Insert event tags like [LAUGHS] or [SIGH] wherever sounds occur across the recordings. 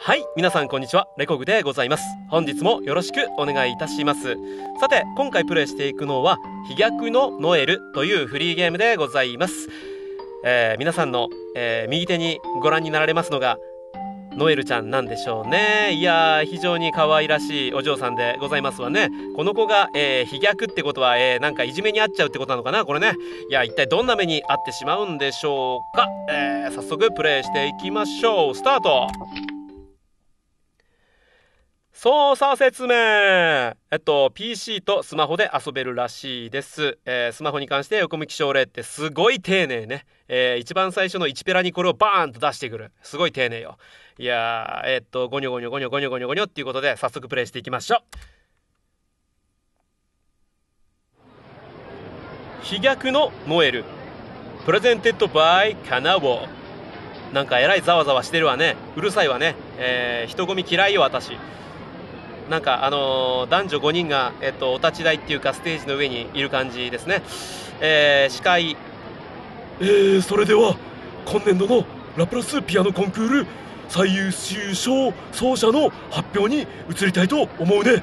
はい皆さんこんにちは。レコグでございます。本日もよろしくお願いいたします。さて今回プレイしていくのは飛躍のノエルというフリーゲームでございます、えー皆さんの、えー右手にご覧になられますのがノエルちゃんなんでしょうね。いやー非常に可愛らしいお嬢さんでございますわね。この子が、えー飛躍ってことは、えーなんかいじめにあっちゃうってことなのかなこれね。いや一体どんな目に遭ってしまうんでしょうか、えー早速プレイしていきましょう。スタート。操作説明。えっと PC とスマホで遊べるらしいです、えースマホに関して横向き奨励ってすごい丁寧ね、えー一番最初の1ペラにこれをバーンと出してくる。すごい丁寧よ。いやーえっとゴニョゴニョゴニョゴニョゴニョゴニョっていうことで早速プレイしていきましょう。被虐のノエル presented by カナヲなんかえらいざわざわしてるわね。うるさいわね、えー人混み嫌いよ私。なんかあのー男女5人が、えっと、お立ち台っていうかステージの上にいる感じですね、えー司会。えー、それでは今年度のラプラスピアノコンクール最優秀賞奏者の発表に移りたいと思うね。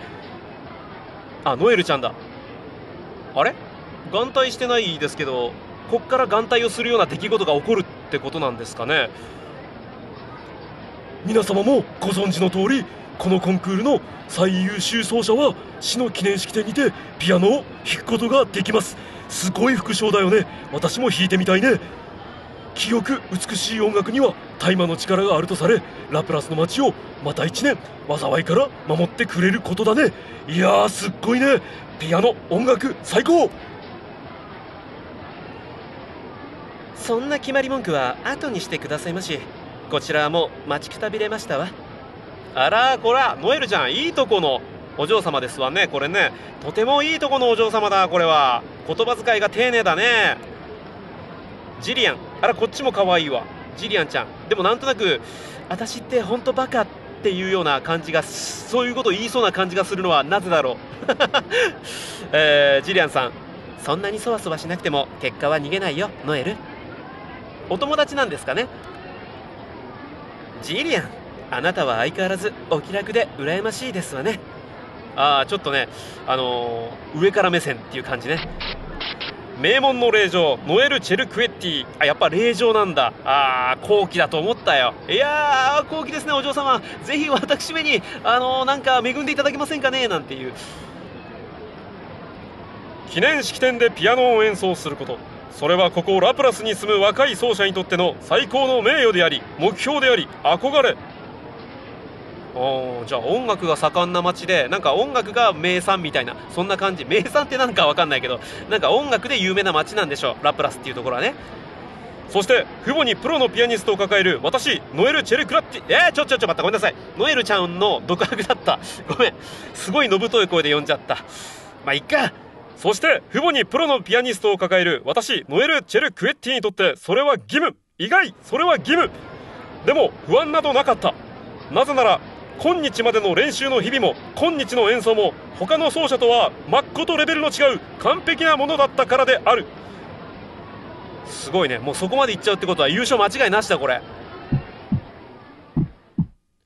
あノエルちゃんだ。あれ？眼帯してないですけどこっから眼帯をするような出来事が起こるってことなんですかね。皆様もご存知の通りこのコンクールの最優秀奏者は市の記念式典にてピアノを弾くことができます。すごい副賞だよね。私も弾いてみたいね。清く美しい音楽には大麻の力があるとされラプラスの街をまた一年災いから守ってくれることだね。いやーすっごいね。ピアノ音楽最高。そんな決まり文句は後にしてくださいまし。こちらはもう待ちくたびれましたわ。あらこらノエルちゃんいいとこのお嬢様ですわね。これねとてもいいとこのお嬢様だこれは。言葉遣いが丁寧だね。ジリアン。あらこっちも可愛いわ。ジリアンちゃん。でもなんとなく私ってほんとバカっていうような感じがそういうこと言いそうな感じがするのはなぜだろう、[LAUGHS] えージリアンさん。そんなにそわそわしなくても結果は逃げないよノエル。お友達なんですかね？ジリアン。あなたは相変わらずお気楽で羨ましいですわね。ああちょっとねあのー上から目線っていう感じね。名門の令嬢ノエル・チェルクエッティ。あやっぱ令嬢なんだ。ああ後期だと思ったよ。いやー後期ですねお嬢様。ぜひ私めにあのーなんか恵んでいただけませんかね？なんていう。記念式典でピアノを演奏すること。それはここラプラスに住む若い奏者にとっての最高の名誉であり目標であり憧れ。おじゃあ音楽が盛んな街でなんか音楽が名産みたいなそんな感じ。名産ってなんかわかんないけどなんか音楽で有名な街なんでしょラプラスっていうところはね。そして父母にプロのピアニストを抱える私ノエル・チェルクラッティ。えー、ちょちょちょ待ったごめんなさい。ノエルちゃんの独白だった。[LAUGHS] ごめん。すごいのぶとい声で呼んじゃった。まあいっか。そして父母にプロのピアニストを抱える私ノエル・チェルクエッティにとってそれは義務。意外それは義務。でも不安などなかった。なぜなら今日までの練習の日々も今日の演奏も他の奏者とは真っ向レベルの違う完璧なものだったからであるすごいねもうそこまでいっちゃうってことは優勝間違いなしだこれ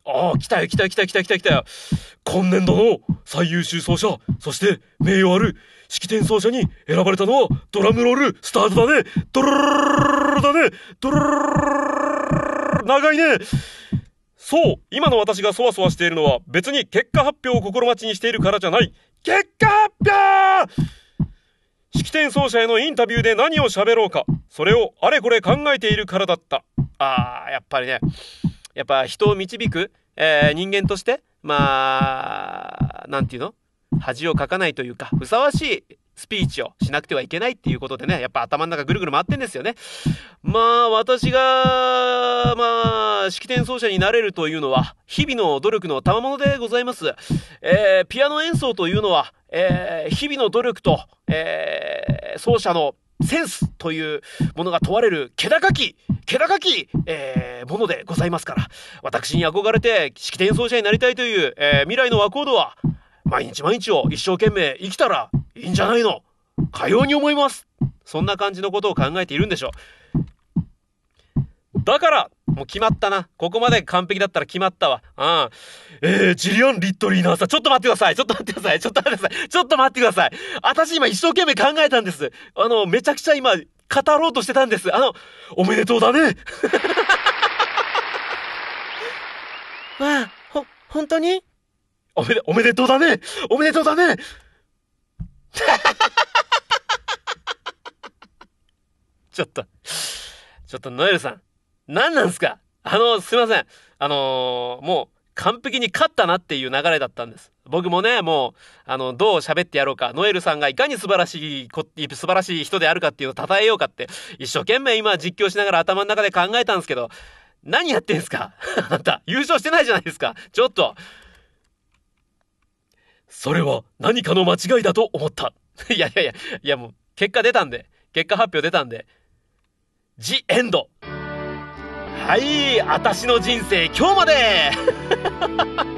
ああ来たよ来たよ来たよ来たよ来たよ来たよ今年度の最優秀奏者そして名誉ある式典奏者に選ばれたのはドラムロールスタートだねドルルルルルルだねドルルルルルルル長いねそう今の私がそわそわしているのは別に結果発表を心待ちにしているからじゃない。結果発表！式典奏者へのインタビューで何を喋ろうか。それをあれこれ考えているからだった。ああやっぱりね。やっぱ人を導く、えー人間としてまあなんていうの？恥をかかないというかふさわしいスピーチをしなくてはいけないっていうことでねやっぱ頭の中ぐるぐる回ってんですよね。まあ私がまあ式典奏者になれるというのは日々の努力の賜物でございます、えーピアノ演奏というのは、えー日々の努力と、えー奏者のセンスというものが問われる気高き、気高き、えーものでございますから、私に憧れて式典奏者になりたいという、えー未来の和コードは、毎日毎日を一生懸命生きたらいいんじゃないの？かように思います。そんな感じのことを考えているんでしょう。だからもう決まったな。ここまで完璧だったら決まったわ。うん。えー、ジリアン・リットリーナーさ、ちょっと待ってください。ちょっと待ってください。ちょっと待ってください。ちょっと待ってください。私今一生懸命考えたんです。あの、めちゃくちゃ今、語ろうとしてたんです。あの、おめでとうだね。[LAUGHS] わあ、ほ、本当に？おめで、おめでとうだね。おめでとうだね。[LAUGHS] ちょっと、ちょっとノエルさん。何なんすか？あの、すいません。あのー、もう、完璧に勝ったなっていう流れだったんです。僕もね、もう、あの、どう喋ってやろうか、ノエルさんがいかに素晴らしい、素晴らしい人であるかっていうのを称えようかって、一生懸命今実況しながら頭の中で考えたんですけど、何やってんすか？[LAUGHS] あなた、優勝してないじゃないですか。ちょっと。それは何かの間違いだと思った。[LAUGHS] いやいやいや、いやもう、結果出たんで、結果発表出たんで、ジ・エンドはい、私の人生今日まで。[LAUGHS]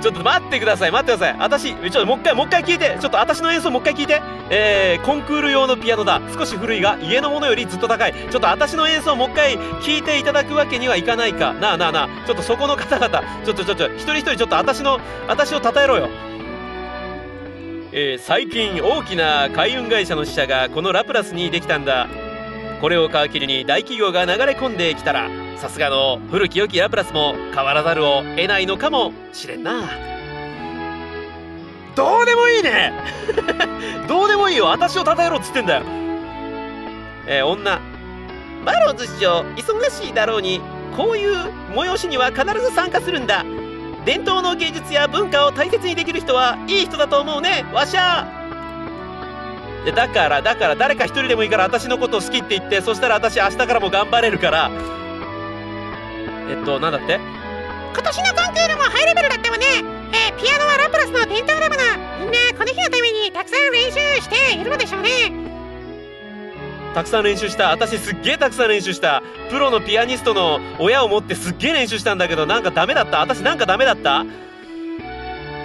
ちょっと待ってください、待ってください。私、ちょっともう一回、もう一回聞いて。ちょっと私の演奏もう一回聞いて。えー、コンクール用のピアノだ。少し古いが、家のものよりずっと高い。ちょっと私の演奏もう一回聞いていただくわけにはいかないか。なあなあなあ。ちょっとそこの方々、ちょっとちょっと、一人一人ちょっと私の、私を称えろよ。えー、最近大きな海運会社の支社がこのラプラスにできたんだ。これを皮切りに大企業が流れ込んできたらさすがの古き良きラプラスも変わらざるを得ないのかもしれんな。どうでもいいね。[LAUGHS] どうでもいいよ。私を称えろっつってんだよ。えー、女。マローズ市長忙しいだろうにこういう催しには必ず参加するんだ。伝統の芸術や文化を大切にできる人はいい人だと思うね。わしゃ。でだからだから誰か一人でもいいから私のことを好きって言ってそしたら私明日からも頑張れるからえっとなんだって？今年のコンクールもハイレベルだったわね。えー、ピアノはラプラスの伝統だものみんなこの日のためにたくさん練習しているのでしょうね。たくさん練習した。私すっげえたくさん練習した。プロのピアニストの親を持ってすっげえ練習したんだけどなんかダメだった？私なんかダメだった？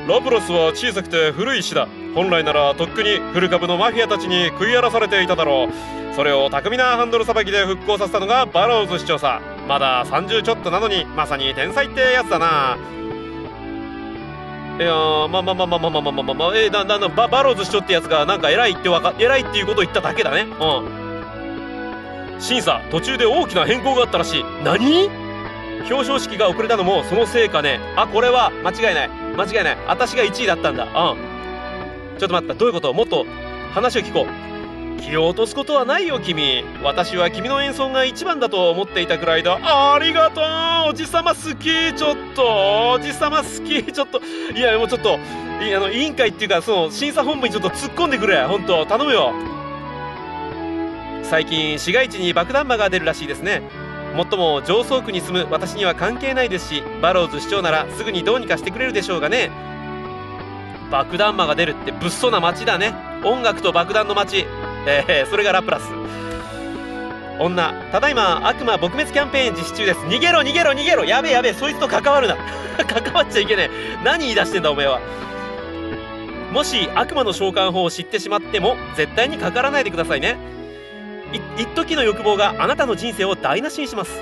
ラプラスは小さくて古い石だ。本来ならとっくに古株のマフィアたちに食い荒らされていただろう。それを巧みなハンドルさばきで復興させたのがバローズ市長さまだ30ちょっとなのにまさに天才ってやつだな。いやまあまあまあまあまあまあまあまあまあえー、なななババローズ市長ってやつがなんか偉いってわか偉いっていうことを言っただけだね。うん。審査途中で大きな変更があったらしい。何？表彰式が遅れたのもそのせいかね。あこれは間違いない。間違いない。私が1位だったんだ。うん。ちょっと待った。どういうこと？もっと話を聞こう。気を落とすことはないよ君。私は君の演奏が一番だと思っていたくらいだ。ありがとう。おじさま好き。ちょっと。おじさま好き。ちょっと。いやもうちょっといあの委員会っていうかその審査本部にちょっと突っ込んでくれ。本当頼むよ。最近市街地に爆弾魔が出るらしいですね。もっとも上層区に住む私には関係ないですしバローズ市長ならすぐにどうにかしてくれるでしょうがね。爆弾魔が出るって物騒な街だね。音楽と爆弾の街。えー、それがラプラス。女。ただいま悪魔撲滅キャンペーン実施中です。逃げろ逃げろ逃げろ。やべえやべえ。そいつと関わるな。[LAUGHS] 関わっちゃいけねえ。何言い出してんだおめえは。もし悪魔の召喚法を知ってしまっても絶対にかからないでくださいね。一時の欲望があなたの人生を台無しにします。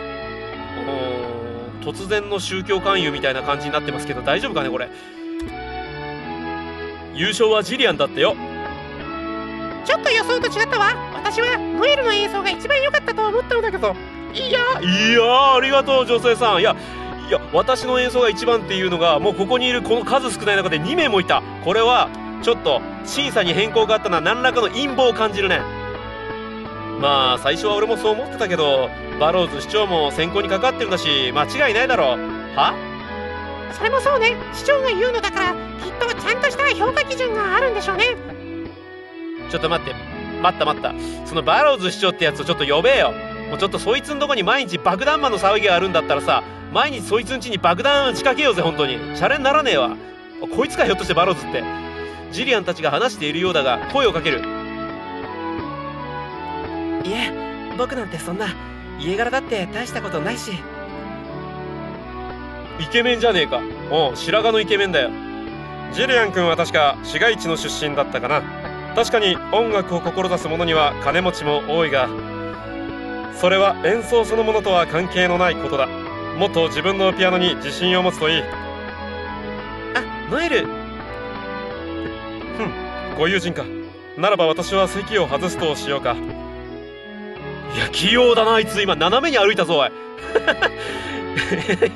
突然の宗教勧誘みたいな感じになってますけど大丈夫かねこれ。優勝はジリアンだってよ。ちょっと予想と違ったわ。私はノエルの映像が一番良かったと思ったんだけど。いやいやありがとう女性さん。いやいや私の演奏が一番っていうのがもうここにいるこの数少ない中で2名もいた。これはちょっと審査に変更があったのは何らかの陰謀を感じるね。まあ最初は俺もそう思ってたけどバローズ市長も選考にかかってるんだし間違いないだろう。は？それもそうね。市長が言うのだからきっとちゃんとした評価基準があるんでしょうねちょっと待って。待った待った。そのバローズ市長ってやつをちょっと呼べよ。もうちょっとそいつんとこに毎日爆弾魔の騒ぎがあるんだったらさ毎日そいつん家に爆弾仕掛けようぜ本当に。シャレにならねえわ。こいつかひょっとしてバローズって。ジリアンたちが話しているようだが声をかける。いえ僕なんてそんな家柄だって大したことないし。イケメンじゃねえか。おう白髪のイケメンだよ。ジリアン君は確か市街地の出身だったかな確かに音楽を志す者には金持ちも多いがそれは演奏そのものとは関係のないことだ。もっと自分のピアノに自信を持つといい。あノエル。ふんご友人か。ならば私は席を外すとしようか。いや器用だなあいつ今斜めに歩いたぞおい。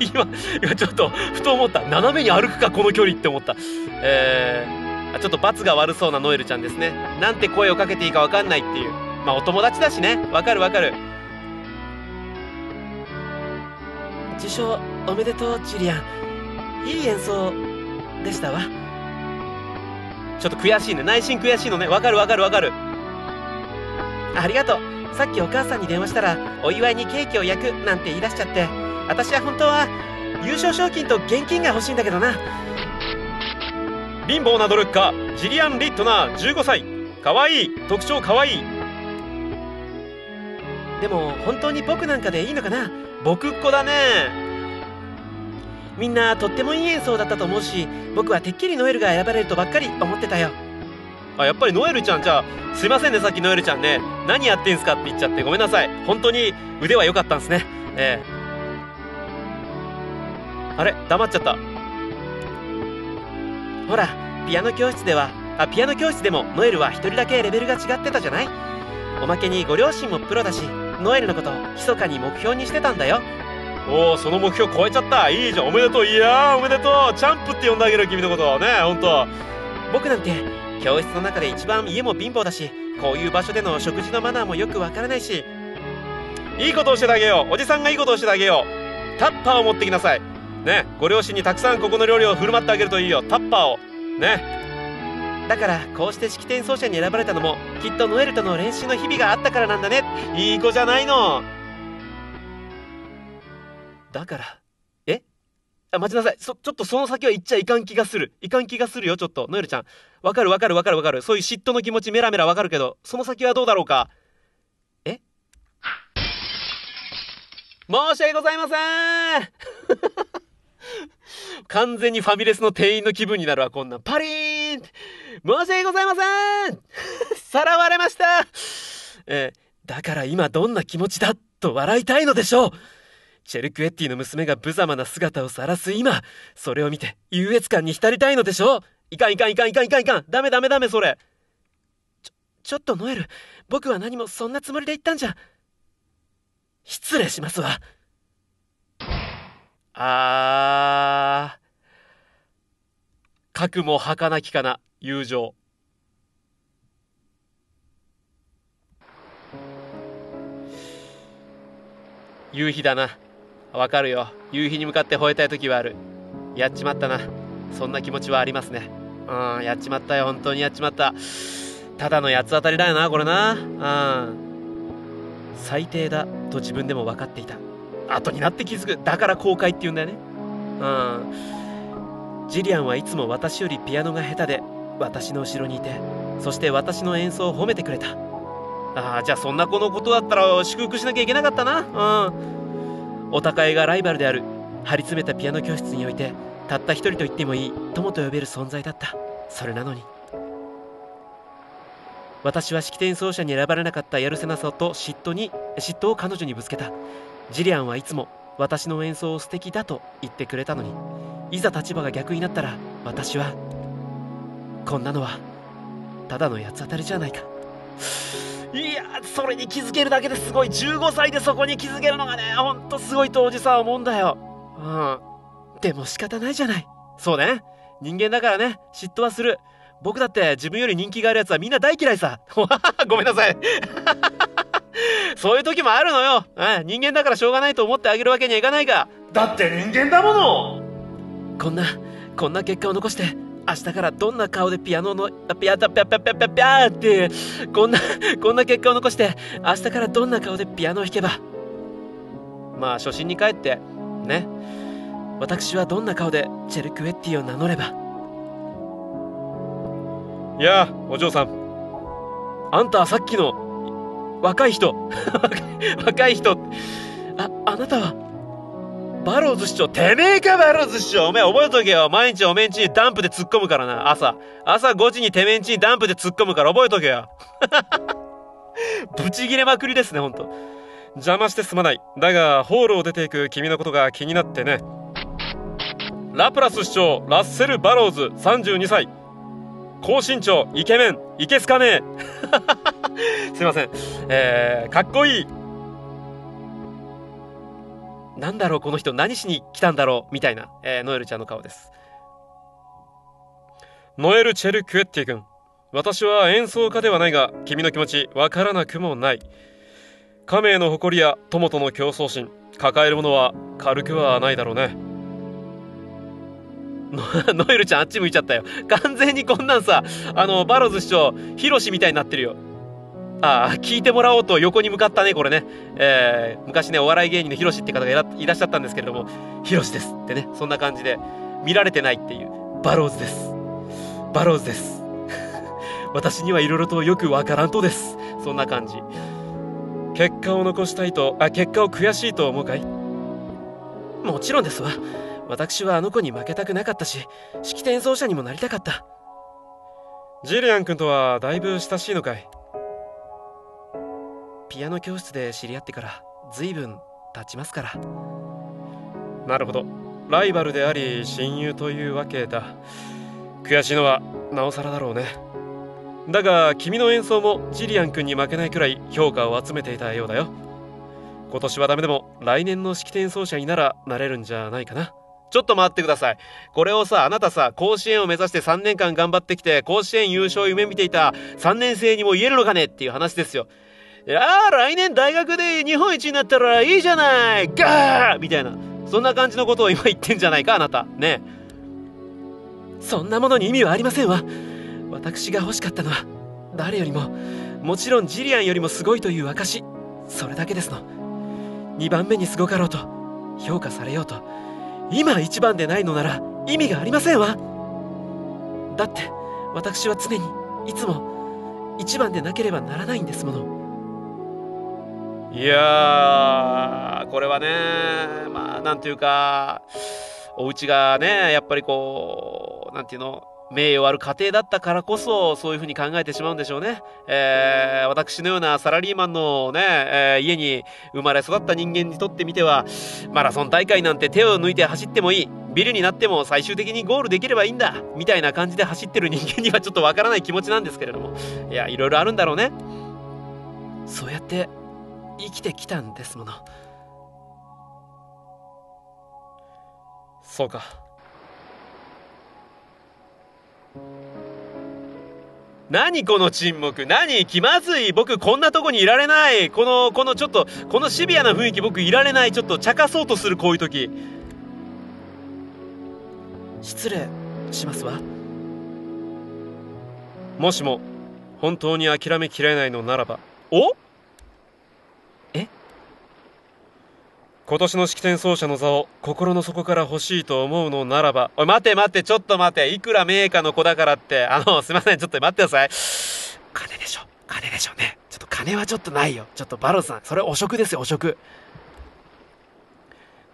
[LAUGHS] 今今ちょっとふと思った。斜めに歩くかこの距離って思った。えー、ちょっと罰が悪そうなノエルちゃんですね。なんて声をかけていいかわかんないっていう。まあお友達だしね。わかるわかる。受賞おめでとうジュリアン。いい演奏でしたわ。ちょっと悔しいね。内心悔しいのね。わかるわかるわかる。ありがとう。さっきお母さんに電話したらお祝いにケーキを焼くなんて言い出しちゃって。私は本当は優勝賞金と現金が欲しいんだけどな。貧乏な努力家ジリアン・リットナー15歳。かわいい特徴かわい。いでも本当に僕なんかでいいのかな？僕っ子だね。みんなとってもいい演奏だったと思うし僕はてっきりノエルが選ばれるとばっかり思ってたよ。あやっぱりノエルちゃんじゃあすいませんねさっきノエルちゃんね。何やってんすかって言っちゃってごめんなさい。本当に腕は良かったんですね。ええ。あれ黙っちゃった。ほらピアノ教室ではあピアノ教室でもノエルは一人だけレベルが違ってたじゃない？おまけにご両親もプロだしノエルのこと密かに目標にしてたんだよ。おおその目標超えちゃった。いいじゃん。おめでとう。いやーおめでとう。チャンプって呼んであげる君のことねほんと。僕なんて教室の中で一番家も貧乏だしこういう場所での食事のマナーもよくわからないし。いいことをしてあげよう。おじさんがいいことをしてあげよう。タッパーを持ってきなさいねご両親にたくさんここの料理を振る舞ってあげるといいよ。タッパーを。ね。だからこうして式典奏者に選ばれたのもきっとノエルとの練習の日々があったからなんだね。いい子じゃないの。だからえ？あ待ちなさい。そちょっとその先は言っちゃいかん気がする。いかん気がするよちょっと。ノエルちゃん。わかるわかるわかるわかる。そういう嫉妬の気持ちメラメラわかるけどその先はどうだろうか。え？申し訳ございません。完全にファミレスの店員の気分になるわこんなん。パリーン申し訳ございません。[LAUGHS] さらわれました。えーだから今どんな気持ちだと笑いたいのでしょう。チェルクエッティの娘が無様な姿を晒す今、それを見て優越感に浸りたいのでしょう。いかんいかんいかんいかんいかんいかん。ダメダメダメそれ。ちょ、ちょっとノエル、僕は何もそんなつもりで言ったんじゃ。失礼しますわ。あー。核も儚きかな、友情。夕日だな。わかるよ。夕日に向かって吠えたい時はある。やっちまったな。そんな気持ちはありますね。うん、やっちまったよ。本当にやっちまった。ただの八つ当たりだよな、これな。うん。最低だと自分でも分かっていた。後になって気づく。だから後悔って言うんだよね。うん。ジリアンはいつも私よりピアノが下手で、私の後ろにいて、そして私の演奏を褒めてくれた。ああ、じゃあそんな子のことだったら祝福しなきゃいけなかったな。うん。お互いがライバルである。張り詰めたピアノ教室において、たった一人と言ってもいい友と呼べる存在だった。それなのに。私は式典奏者に選ばれなかったやるせなさと嫉妬に嫉妬を彼女にぶつけたジリアンはいつも私の演奏を素敵だと言ってくれたのにいざ立場が逆になったら私はこんなのはただの八つ当たりじゃないか。いやそれに気づけるだけですごい。15歳でそこに気づけるのがねほんとすごいとおじさん思うんだよ。うん。でも仕方ないじゃない。そうね。人間だからね。嫉妬はする。僕だって自分より人気があるやつはみんな大嫌いさ。[LAUGHS] ごめんなさい。[LAUGHS] そういう時もあるのよ。うん、人間だからしょうがないと思ってあげるわけにはいかないが。だって人間だものこんな、こんな結果を残して、明日からどんな顔でピアノの、あピアタピャピャピャピャピャーって、こんな、こんな結果を残して、明日からどんな顔でピアノを弾けば。まあ初心に帰って、ね。私はどんな顔でチェルクエッティを名乗れば。いやあお嬢さんあんたはさっきの若い人。[LAUGHS] 若い人。あ、あなたは、バローズ市長。てめえかバローズ市長。おめえ覚えとけよ。毎日おめえんちにダンプで突っ込むからな。朝。朝5時にてめえんちにダンプで突っ込むから覚えとけよ。[LAUGHS] ブチギレまくりですねほんと。邪魔してすまない。だがホールを出ていく君のことが気になってね。ラプラス市長ラッセル・バローズ。32歳。高身長。イケメン。いけすかねえ。[LAUGHS] すいません。えー、かっこいい。なんだろうこの人。何しに来たんだろう。みたいな、えー、ノエルちゃんの顔です。ノエル・チェル・クエッティ君。私は演奏家ではないが君の気持ちわからなくもない。家名の誇りや友との競争心。抱えるものは軽くはないだろうね。[LAUGHS] ノエルちゃんあっち向いちゃったよ。完全にこんなんさあのバロズ市長ヒロシみたいになってるよ。ああ聞いてもらおうと横に向かったねこれね、えー、昔ねお笑い芸人のヒロシって方がいらっしゃったんですけれどもヒロシですってね。そんな感じで見られてないっていうバローズです。バローズです。[LAUGHS] 私にはいろいろとよくわからんとです。そんな感じ。結果を残したいとあ結果を悔しいと思うかい？もちろんですわ。私はあの子に負けたくなかったし式典奏者にもなりたかった。ジリアン君とはだいぶ親しいのかい？ピアノ教室で知り合ってから随分経ちますから。なるほど。ライバルであり親友というわけだ。悔しいのはなおさらだろうね。だが君の演奏もジリアン君に負けないくらい評価を集めていたようだよ。今年はダメでも来年の式典奏者にならなれるんじゃないかな。ちょっと待ってください。これをさ、あなたさ、甲子園を目指して3年間頑張ってきて、甲子園優勝を夢見ていた3年生にも言えるのかね？っていう話ですよ。いやー、来年大学で日本一になったらいいじゃないガーみたいな。そんな感じのことを今言ってんじゃないか、あなた。ねそんなものに意味はありませんわ。私が欲しかったのは、誰よりも、もちろんジリアンよりもすごいという証。それだけですの。2番目にすごかろうと、評価されようと、今一番でないのなら意味がありませんわだって私は常にいつも一番でなければならないんですものいやーこれはねまあなんていうかお家がねやっぱりこうなんていうの名誉ある家庭だったからこそ、そういうふうに考えてしまうんでしょうね。えー、私のようなサラリーマンのね、えー、家に生まれ育った人間にとってみては、マラソン大会なんて手を抜いて走ってもいい。ビルになっても最終的にゴールできればいいんだ。みたいな感じで走ってる人間にはちょっとわからない気持ちなんですけれども。いや、いろいろあるんだろうね。そうやって生きてきたんですもの。そうか。何この沈黙何気まずい僕こんなとこにいられないこの、このちょっと、このシビアな雰囲気僕いられないちょっと茶化そうとするこういう時。失礼しますわ。もしも、本当に諦めきれないのならば。お？今年の式典奏者の座を心の底から欲しいと思うのならば。おい、待て待て、ちょっと待て。いくら名家の子だからって。あの、すいません、ちょっと待ってください。金でしょ。金でしょうね。ちょっと金はちょっとないよ。ちょっとバロさん、それ汚職ですよ、汚職。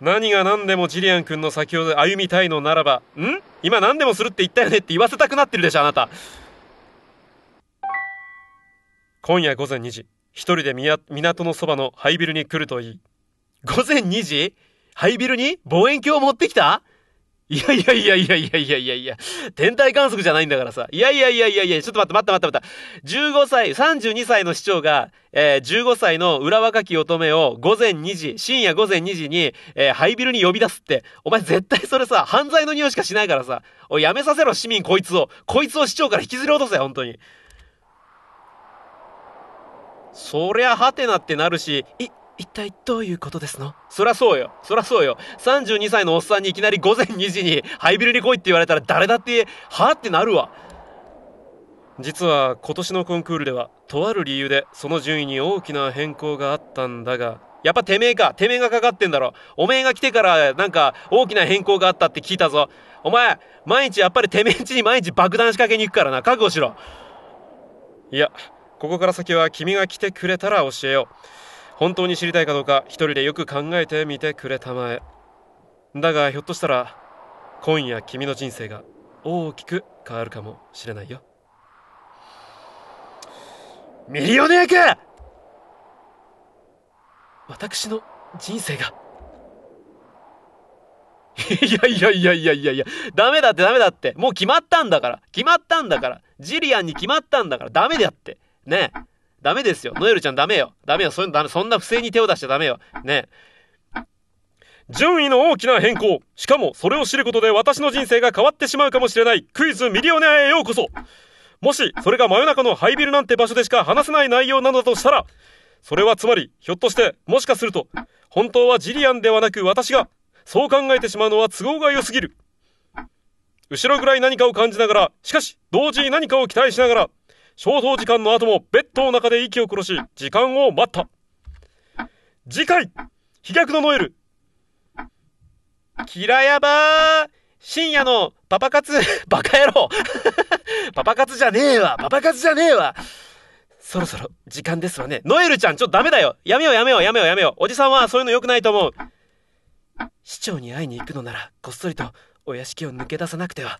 何が何でもジリアン君の先ほど歩みたいのならば、ん？今何でもするって言ったよねって言わせたくなってるでしょ、あなた。今夜午前2時、一人で港のそばのハイビルに来るといい。午前2時？ハイビルに望遠鏡を持ってきた？いやいやいやいやいやいやいやいや、天体観測じゃないんだからさ。いやいやいやいやいや、ちょっと待って待って待って待って。15歳、32歳の市長が、えー、15歳の裏若き乙女を午前2時、深夜午前2時に、えー、ハイビルに呼び出すって。お前絶対それさ、犯罪の匂いしかしないからさ。おい、やめさせろ、市民こいつを。こいつを市長から引きずり落とせ、本当に。そりゃ、はてなってなるし、い、一体どういうことですの？そりゃそうよ。そりゃそうよ。32歳のおっさんにいきなり午前2時にハイビルに来いって言われたら誰だって、はってなるわ。実は今年のコンクールでは、とある理由でその順位に大きな変更があったんだが、やっぱてめえか。てめえがかかってんだろ。おめえが来てからなんか大きな変更があったって聞いたぞ。お前、毎日やっぱりてめえんちに毎日爆弾仕掛けに行くからな。覚悟しろ。いや、ここから先は君が来てくれたら教えよう。本当に知りたいかどうか一人でよく考えてみてくれたまえだがひょっとしたら今夜君の人生が大きく変わるかもしれないよミリオネアか私の人生がいやいやいやいやいやいや、ダメだってダメだって。もう決まったんだから。決まったんだから。ジリアンに決まったんだから。ダメだって。ねえダメですよ。ノエルちゃんダメよ。ダメよ。そういうのダメ。そんな不正に手を出しちゃダメよ。ね順位の大きな変更。しかも、それを知ることで私の人生が変わってしまうかもしれないクイズミリオネアへようこそ。もし、それが真夜中のハイビルなんて場所でしか話せない内容なのだとしたら、それはつまり、ひょっとして、もしかすると、本当はジリアンではなく私が、そう考えてしまうのは都合が良すぎる。後ろぐらい何かを感じながら、しかし、同時に何かを期待しながら、消灯時間の後もベッドの中で息を殺し、時間を待った。次回、飛脚のノエル。キラヤバー深夜のパパ活、[LAUGHS] バカ野郎 [LAUGHS] パパ活じゃねえわパパ活じゃねえわそろそろ時間ですわね。ノエルちゃん、ちょっとダメだよやめようやめようやめようやめようおじさんはそういうの良くないと思う市長に会いに行くのなら、こっそりとお屋敷を抜け出さなくては。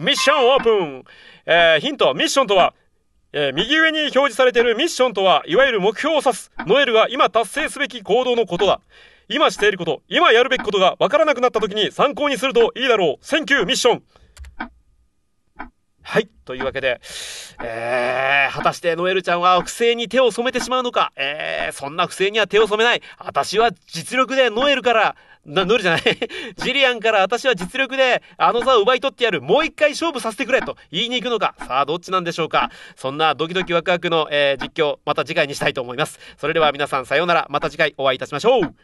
Mission open えー、ヒント、ミッションとは、えー、右上に表示されているミッションとは、いわゆる目標を指す、ノエルが今達成すべき行動のことだ。今していること、今やるべきことがわからなくなった時に参考にするといいだろう。 Thank you ミッションはい。というわけで、えー、果たしてノエルちゃんは不正に手を染めてしまうのか？えー、そんな不正には手を染めない。私は実力でノエルから、な、ノエルじゃない？[LAUGHS] ジリアンから私は実力であの座を奪い取ってやる。もう一回勝負させてくれと言いに行くのか。さあ、どっちなんでしょうか？そんなドキドキワクワクの、えー、実況、また次回にしたいと思います。それでは皆さんさようなら。また次回お会いいたしましょう。